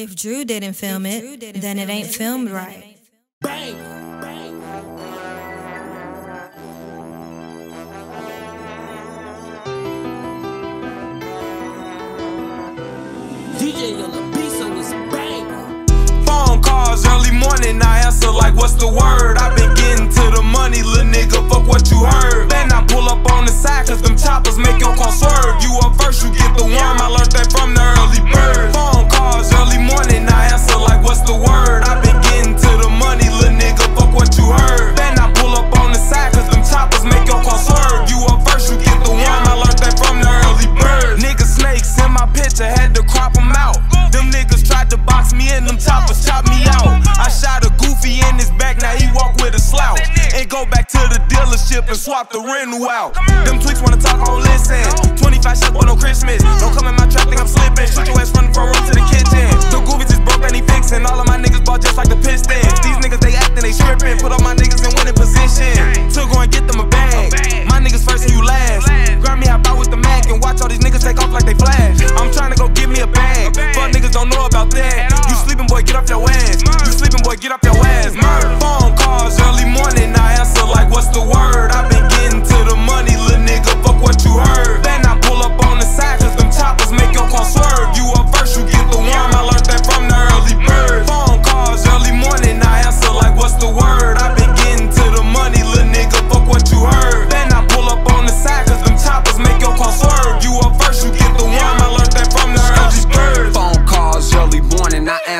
If Drew didn't film it, then it ain't filmed right. Bang! Bang! DJ on the beats on this banger. Phone calls early morning, I answer like, what's the word? i been getting to the money, little nigga, fuck what you heard. Then I pull up on the side, cause them choppers make your car swerve. You up first, you get the worm, I learned that swap the rental out. Them tweaks wanna talk, Don't listen. 25 shots, but no Christmas. Don't come in my trap, think I'm slipping. Shoot your ass from the front room to the kitchen. The goofies is broke and he fixing. All of my niggas bought just like the Pistons. These niggas, they acting, they stripping. Put all my niggas in winning position. To go and get them a bag. My niggas first and you last. Grind me hop out with the Mac and watch all these niggas take off like they flash. I'm trying to go get me a bag. Fuck niggas don't know about that. You sleeping, boy, get off your ass.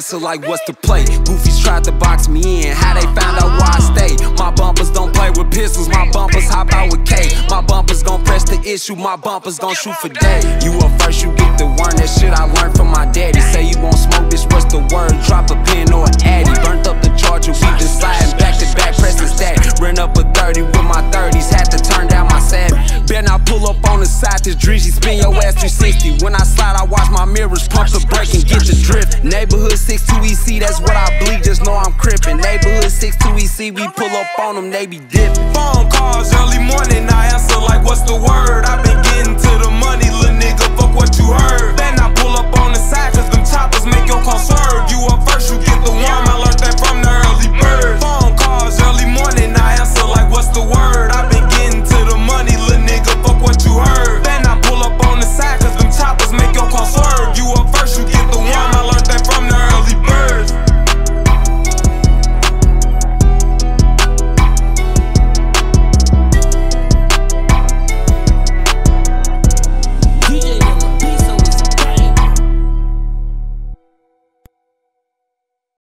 Answer like what's the play? Goofies tried to box me in, how they found out why I stay. My bumpers don't play with pistols, my bumpers hop out with K. My bumpers gon' press the issue, my bumpers gon' shoot for day. You up first, you get the worm, up on the side, this drizzy spin your ass 360. When I slide, I watch my mirrors pump the brake and get the drift. Neighborhood 62EC, that's what I bleed, just know I'm crippin'. Neighborhood 62EC, we pull up on them, they be dippin'. Phone calls early morning, I answer like, what's the word? i been getting to the money, little nigga, fuck what you